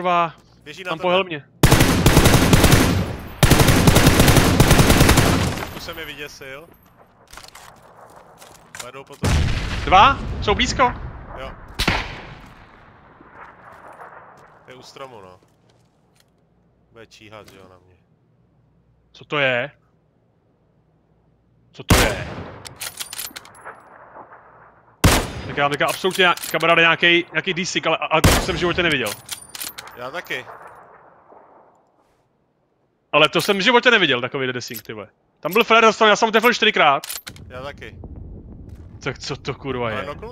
Kurva, Běží na tam tebe. po helmě. Tu jsem je vyděsil. Vedou potom. Dva? Jsou blízko? Jo. Je u stromu, no. Bude číhat, že jo, na mě. Co to je? Co to je? Tak já mám teďka absolutně kamaráde nějaký, nějaký desik, ale, ale to jsem v životě neviděl. Já taky. Ale to jsem v životě neviděl, takový desink, ty vole. Tam byl Flair, dostal, já jsem ho trefil čtyřikrát. Já taky. Tak co to kurva je? noknul